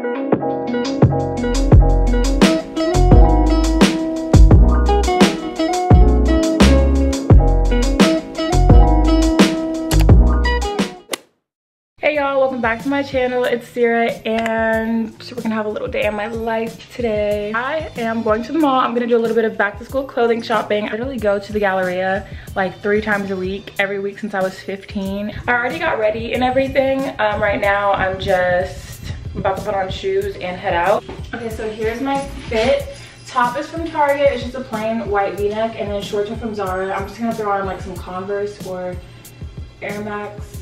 Hey y'all, welcome back to my channel. It's Cyra and we're gonna have a little day in my life today. I am going to the mall. I'm gonna do a little bit of back to school clothing shopping. I literally go to the Galleria like three times a week, every week since I was 15. I already got ready and everything. Um, right now I'm just about to put on shoes and head out. Okay, so here's my fit. Top is from Target, it's just a plain white v-neck and then shorts are from Zara. I'm just gonna throw on like some Converse or Air Max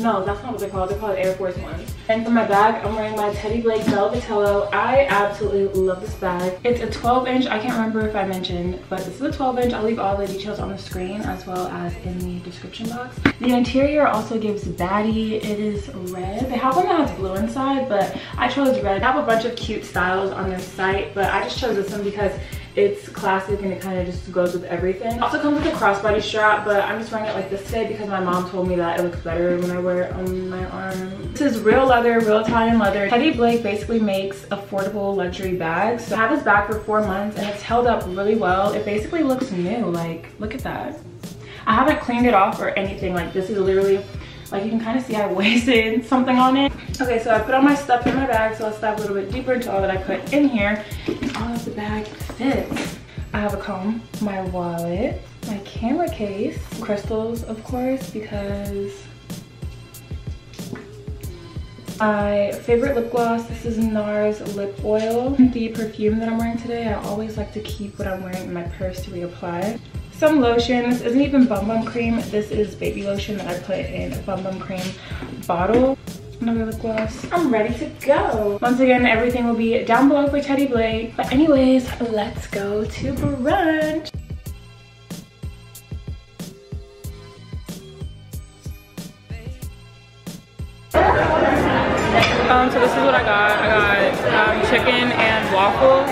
no, that's not what they're called. They're called Air Force Ones. And for my bag, I'm wearing my Teddy Blake Velvetello. I absolutely love this bag. It's a 12 inch. I can't remember if I mentioned, but this is a 12 inch. I'll leave all the details on the screen as well as in the description box. The interior also gives baddie. It is red. They have one that has blue inside, but I chose red. They have a bunch of cute styles on their site, but I just chose this one because it's classic and it kind of just goes with everything. Also comes with a crossbody strap, but I'm just wearing it like this today because my mom told me that it looks better when I wear it on my arm. This is real leather, real Italian leather. Teddy Blake basically makes affordable luxury bags. So I have this bag for four months and it's held up really well. It basically looks new, like look at that. I haven't cleaned it off or anything. Like this is literally like you can kind of see I wasted something on it. Okay, so I put all my stuff in my bag, so let's dive a little bit deeper into all that I put in here. And all of the bag fits. I have a comb, my wallet, my camera case, crystals, of course, because my favorite lip gloss, this is NARS lip oil. Mm-hmm. The perfume that I'm wearing today, I always like to keep what I'm wearing in my purse to reapply some lotion. This isn't even Bum Bum Cream. This is baby lotion that I put in a Bum Bum Cream bottle. Another lip gloss. I'm ready to go. Once again, everything will be down below for Teddy Blake. But anyways, let's go to brunch. Um, so this is what I got. I got um, chicken and waffles.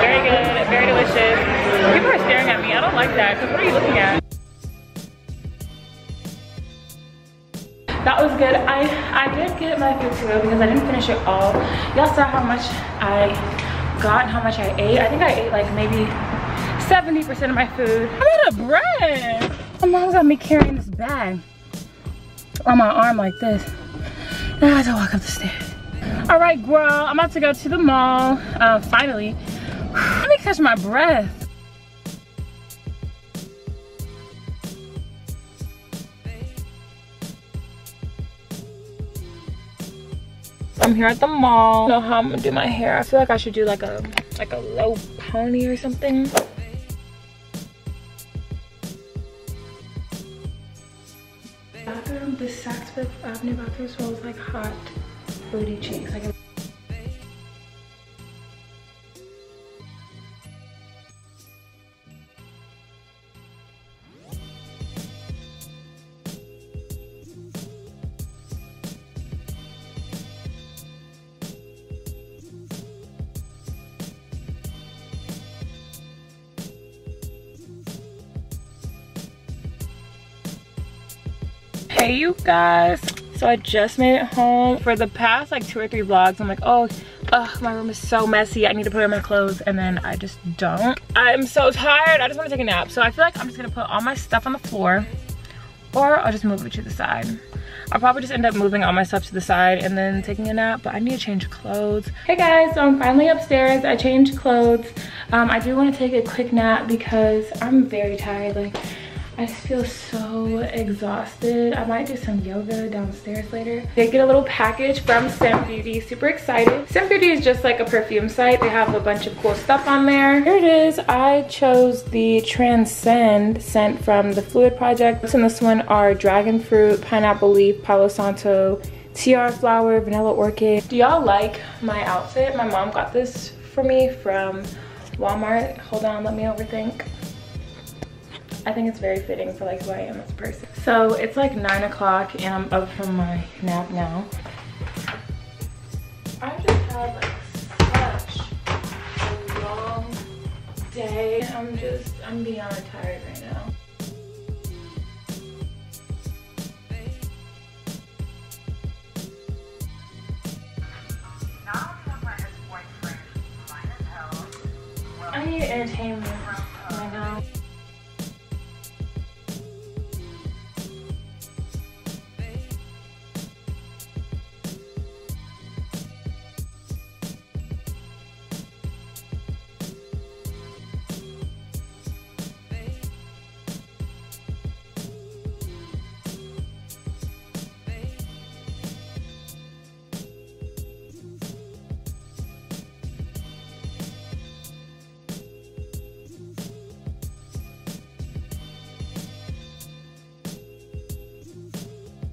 very good, very delicious. People are staring at me. I don't like that. Because what are you looking at? That was good. I, I did get my food to go because I didn't finish it all. Y'all saw how much I got and how much I ate. I think I ate like maybe 70% of my food. I'm out of bread. My mom got me carrying this bag on my arm like this. Now I have to walk up the stairs. All right, girl, I'm about to go to the mall, uh, finally. Let me catch my breath. Here at the mall. I don't know how I'm gonna do my hair. I feel like I should do like a like a low pony or something. Bathroom, this Saks Fifth Avenue bathroom smells like hot booty cheeks. Like you guys so i just made it home for the past like two or three vlogs i'm like oh ugh, my room is so messy i need to put on my clothes and then i just don't i'm so tired i just want to take a nap so i feel like i'm just gonna put all my stuff on the floor or i'll just move it to the side I'll probably just end up moving all my stuff to the side and then taking a nap, but I need to change clothes. Hey guys, so I'm finally upstairs. I changed clothes. Um, I do want to take a quick nap because I'm very tired. Like, I just feel so exhausted. I might do some yoga downstairs later. They get a little package from Scent Beauty. Super excited. Scent Beauty is just like a perfume site. They have a bunch of cool stuff on there. Here it is. I chose the Transcend scent from the Fluid Project. And this one are dragon fruit, pineapple leaf, palo santo, tiare flower, vanilla orchid. Do y'all like my outfit? My mom got this for me from Walmart. Hold on, let me overthink. I think it's very fitting for like who I am as a person. So it's like nine o'clock and I'm up from my nap now. I just had like such a long day. I'm just, I'm beyond tired right now. I need entertainment.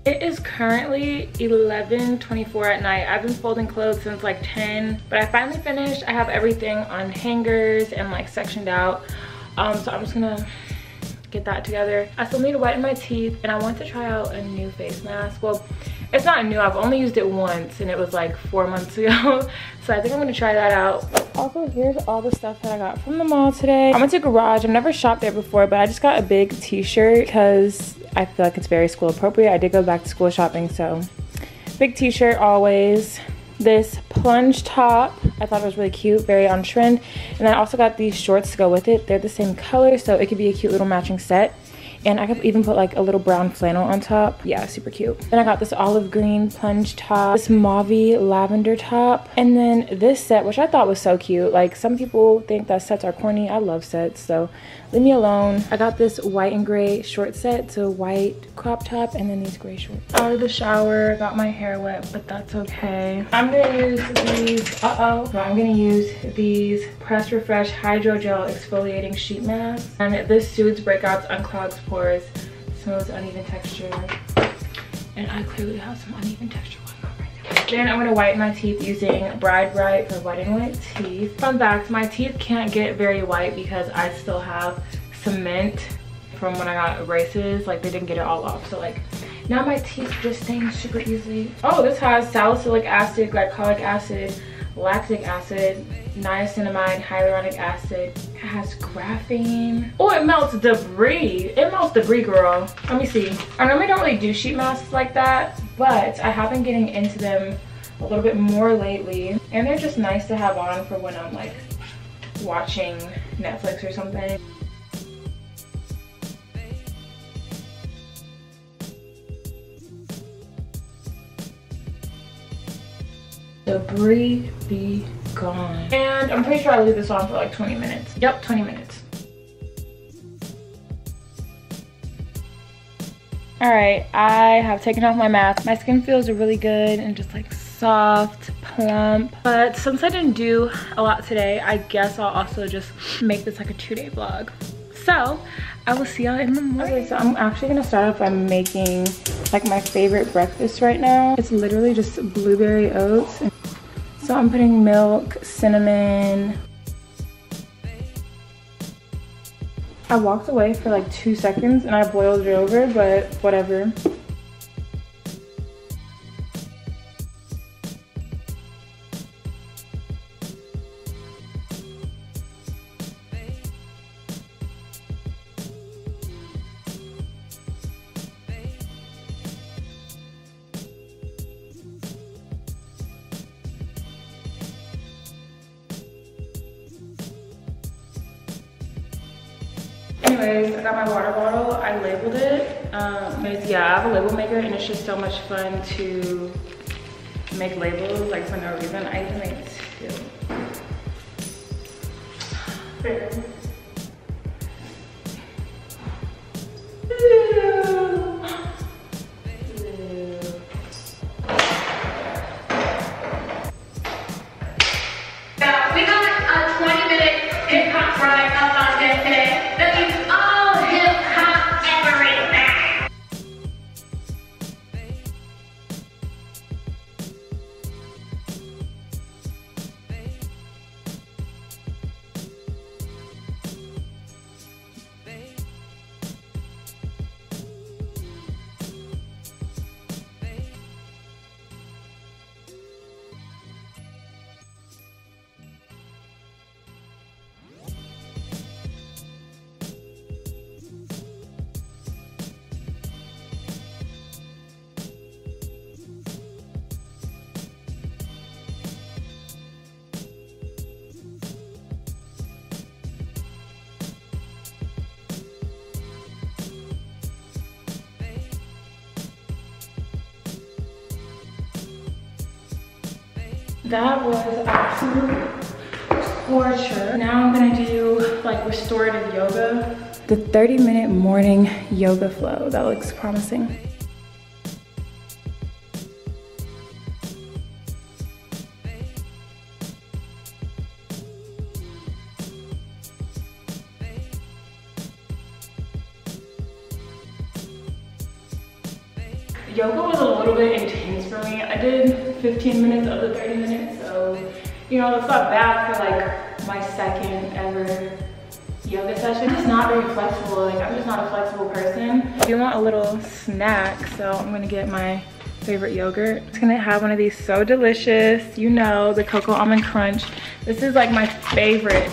It is currently 11.24 at night. I've been folding clothes since like 10, but I finally finished. I have everything on hangers and like sectioned out. Um, so I'm just gonna get that together. I still need to whiten my teeth and I want to try out a new face mask. Well, it's not new, I've only used it once and it was like four months ago. so I think I'm gonna try that out. Also, here's all the stuff that I got from the mall today. I went to Garage, I've never shopped there before, but I just got a big t-shirt because I feel like it's very school appropriate. I did go back to school shopping, so big t-shirt always. This plunge top, I thought it was really cute, very on trend. And I also got these shorts to go with it. They're the same color, so it could be a cute little matching set. And I could even put like a little brown flannel on top. Yeah, super cute. Then I got this olive green plunge top, this mauve lavender top, and then this set, which I thought was so cute. Like some people think that sets are corny. I love sets, so leave me alone. I got this white and gray short set, so white crop top, and then these gray shorts. Out of the shower, got my hair wet, but that's okay. I'm gonna use these, uh-oh. No, I'm gonna use these Press Refresh Hydro Gel Exfoliating Sheet Mask. And this soothes breakouts, unclogs pores, smooths uneven texture. And I clearly have some uneven texture Then I'm gonna whiten my teeth using Bride Bright for whitening white teeth. Fun fact, my teeth can't get very white because I still have cement from when I got braces. Like they didn't get it all off. So like now my teeth just stain super easily. Oh, this has salicylic acid, glycolic acid, lactic acid, niacinamide, hyaluronic acid. It has graphene. Oh, it melts debris. It melts debris, girl. Let me see. I normally don't really do sheet masks like that, but I have been getting into them a little bit more lately. And they're just nice to have on for when I'm like watching Netflix or something. Debris be gone. And I'm pretty sure I leave this on for like 20 minutes. Yep, 20 minutes. All right, I have taken off my mask. My skin feels really good and just like soft, plump. But since I didn't do a lot today, I guess I'll also just make this like a two day vlog. So I will see y'all in the morning. Okay, so I'm actually gonna start off by making like my favorite breakfast right now. It's literally just blueberry oats. So I'm putting milk, cinnamon. I walked away for like two seconds and I boiled it over, but whatever. Anyways, I got my water bottle. I labeled it. Um, yeah, I have a label maker and it's just so much fun to make labels like for no reason. I even make two. That was absolute torture. Now I'm gonna do like restorative yoga. The 30 minute morning yoga flow, that looks promising. yoga was a little bit intense for me. I did 15 minutes of the 30 minutes, so you know, it's not bad for like my second ever yoga session. I'm not very flexible. Like I'm just not a flexible person. I do want a little snack, so I'm gonna get my favorite yogurt. It's gonna have one of these so delicious. You know, the Cocoa Almond Crunch. This is like my favorite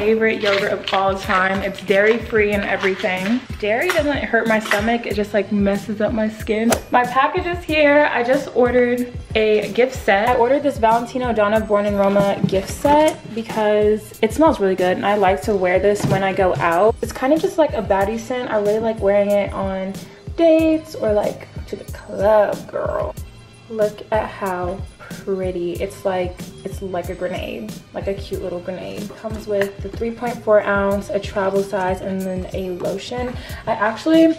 favorite yogurt of all time. It's dairy free and everything. Dairy doesn't hurt my stomach, it just like messes up my skin. My package is here. I just ordered a gift set. I ordered this Valentino Donna Born in Roma gift set because it smells really good and I like to wear this when I go out. It's kind of just like a baddie scent. I really like wearing it on dates or like to the club, girl. Look at how pretty. It's like, it's like a grenade, like a cute little grenade. Comes with the 3.4 ounce, a travel size, and then a lotion. I actually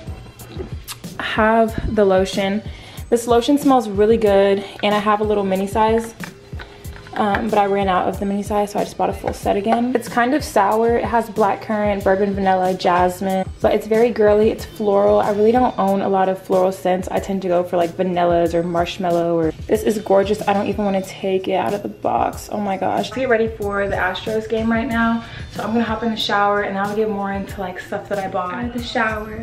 have the lotion. This lotion smells really good, and I have a little mini size um, but I ran out of the mini size, so I just bought a full set again. It's kind of sour. It has black currant, bourbon vanilla, jasmine, but it's very girly. It's floral. I really don't own a lot of floral scents. I tend to go for like vanillas or marshmallow or this is gorgeous. I don't even want to take it out of the box. Oh my gosh. Let's get ready for the Astros game right now. So I'm gonna hop in the shower and I'll get more into like stuff that I bought. Out of the shower,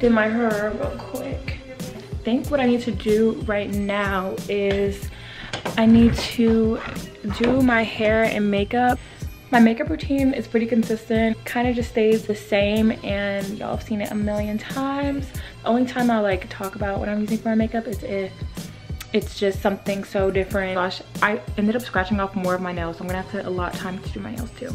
did my hair real quick. I think what I need to do right now is I need to do my hair and makeup. My makeup routine is pretty consistent, kind of just stays the same and y'all have seen it a million times. The only time I like talk about what I'm using for my makeup is if it's just something so different. Gosh, I ended up scratching off more of my nails. So I'm gonna have to allot time to do my nails too.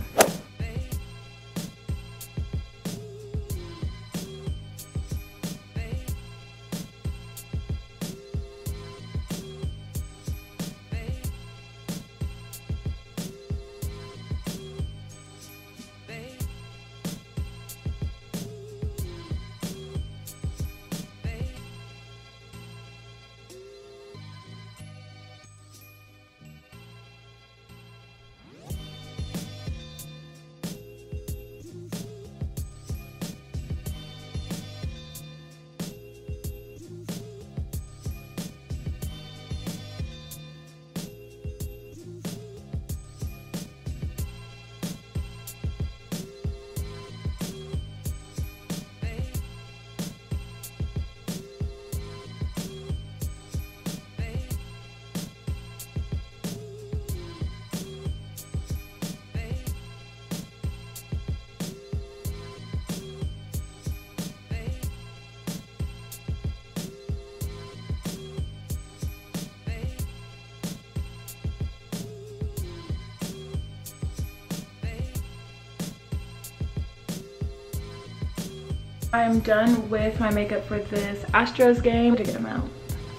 I am done with my makeup for this Astros game. To get them out.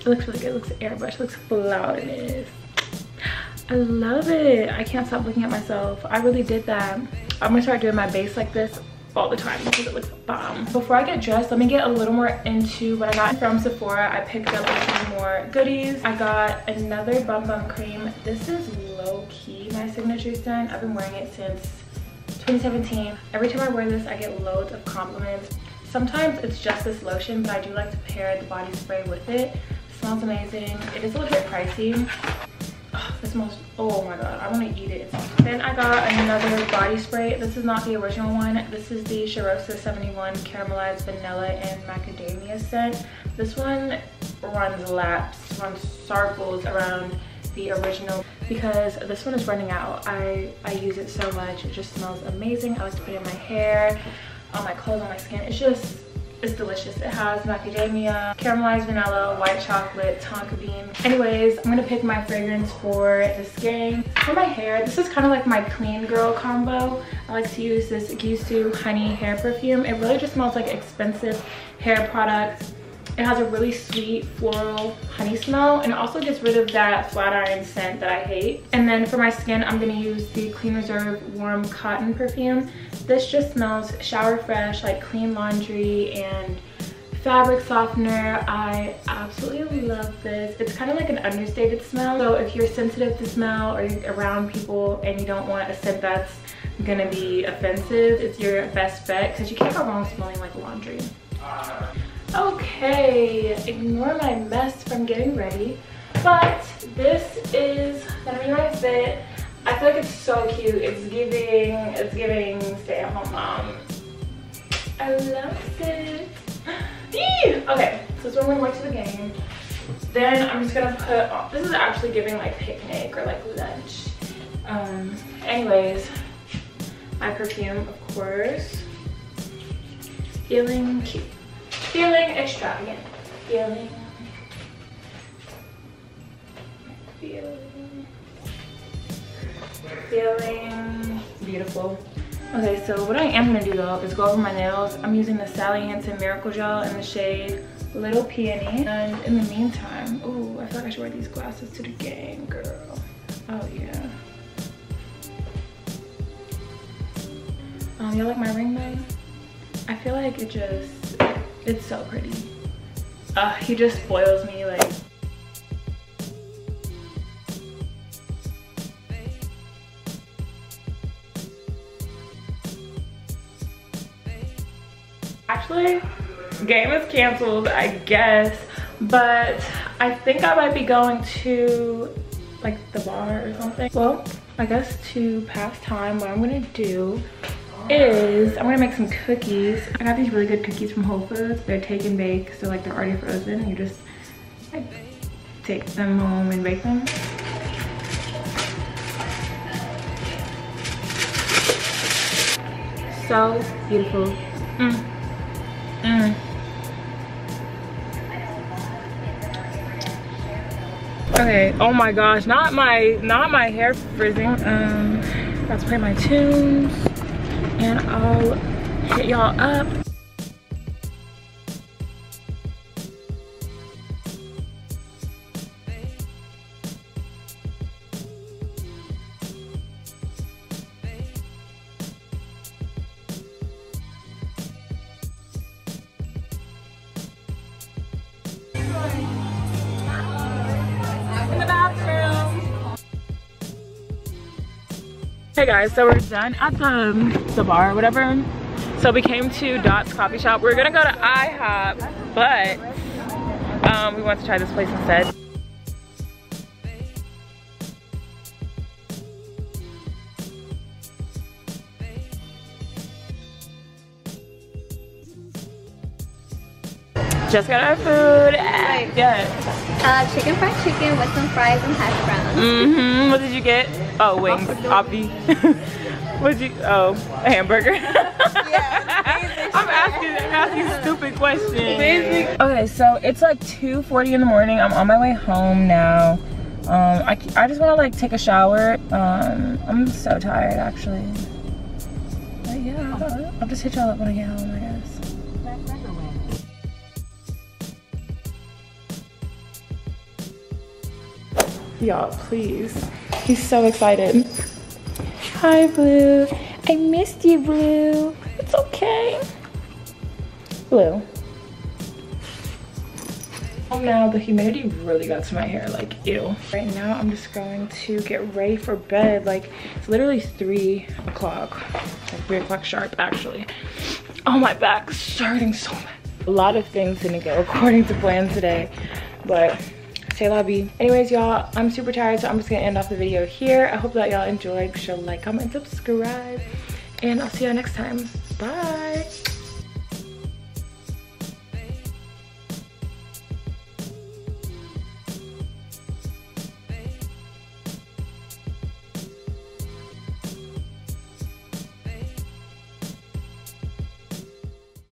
It looks really good. It looks airbrushed. It looks flawless. I love it. I can't stop looking at myself. I really did that. I'm gonna start doing my base like this all the time because it looks bomb. Before I get dressed, let me get a little more into what I got from Sephora. I picked up a few more goodies. I got another Bum Bum Cream. This is low-key my signature scent. I've been wearing it since 2017. Every time I wear this, I get loads of compliments. Sometimes it's just this lotion, but I do like to pair the body spray with it. it smells amazing. It is a little bit pricey. Oh, it smells, oh my god, I want to eat it. Then I got another body spray. This is not the original one. This is the Cheirosa 71 Caramelized Vanilla and Macadamia scent. This one runs laps, runs circles around the original because this one is running out. I, I use it so much. It just smells amazing. I like to put it in my hair on my clothes, on my skin. It's just, it's delicious. It has macadamia, caramelized vanilla, white chocolate, tonka bean. Anyways, I'm gonna pick my fragrance for this game. For my hair, this is kind of like my clean girl combo. I like to use this Gisou Honey hair perfume. It really just smells like expensive hair products. It has a really sweet floral honey smell and it also gets rid of that flat iron scent that I hate. And then for my skin, I'm gonna use the Clean Reserve Warm Cotton perfume. This just smells shower fresh, like clean laundry and fabric softener. I absolutely love this. It's kind of like an understated smell. So if you're sensitive to smell or you're around people and you don't want a scent that's gonna be offensive, it's your best bet because you can't go wrong smelling like laundry. Uh, Okay, ignore my mess from getting ready. But this is gonna be my fit. I feel like it's so cute. It's giving, it's giving stay-at-home mom. I love it. okay, so this is when we're going to the game. Then I'm just gonna put on, this is actually giving like picnic or like lunch. Um, anyways, my perfume, of course. Feeling cute. Feeling extravagant. Feeling. Feeling. Feeling beautiful. Okay, so what I am gonna do though is go over my nails. I'm using the Sally Hansen Miracle Gel in the shade Little Peony. And in the meantime, oh, I feel like I should wear these glasses to the game, girl. Oh yeah. Um, y'all like my ring though? I feel like it just, it's so pretty. Uh, he just spoils me like actually game is canceled i guess but i think i might be going to like the bar or something well i guess to pass time what i'm gonna do is i'm gonna make some cookies i got these really good cookies from whole foods they're take and bake so like they're already frozen you just like, take them home and bake them so beautiful mm. Mm. Okay, oh my gosh, not my not my hair frizzing. Um let's play my tunes and I'll hit y'all up Hey guys, so we're done at the, the bar or whatever. So we came to Dot's coffee shop. We are gonna go to IHOP, but um, we want to try this place instead. Just got our food. Right. Yeah. Uh, chicken fried chicken with some fries and hash browns. Mm-hmm. What did you get? Oh, wings. Obby. what did you? Oh, a hamburger. yeah. I'm asking. I'm asking stupid questions. Basic. Okay, so it's like 2:40 in the morning. I'm on my way home now. Um, I, I just want to like take a shower. Um, I'm so tired actually. But yeah, I'll, I'll just hit y'all up when I get home, Y'all, please. He's so excited. Hi, Blue. I missed you, Blue. It's okay. Blue. Oh now the humidity really got to my hair, like ew. Right now I'm just going to get ready for bed. Like it's literally three o'clock, like three o'clock sharp actually. Oh, my back's hurting so bad. A lot of things didn't go according to plan today, but say lobby anyways y'all i'm super tired so i'm just gonna end off the video here. I hope that y'all enjoyed. Show like comment subscribe. And i'll see y'all next time. Bye